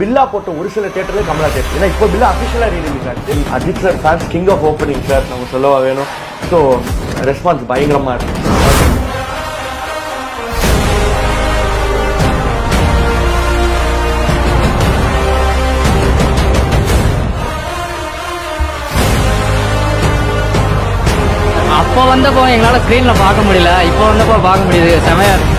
பில்லா போட்ட ஒரு சில தேட்டர்ல கமலா தேட்டர். ஏன்னா இப்போ பில்லா அபிஷியலா ரீரிலீஸ் ஆச்சு. Ajith sir fans king of opening sir நம்ம சொல்லவா வேணும். ஸோ ரெஸ்பான்ஸ் பயங்கரமா இருக்கு. அப்போ வந்தப்போ எங்களால் ஸ்க்ரீனில் பார்க்க முடியல. இப்போ வந்தப்போ பார்க்க முடியுது. செமையாக இருக்குது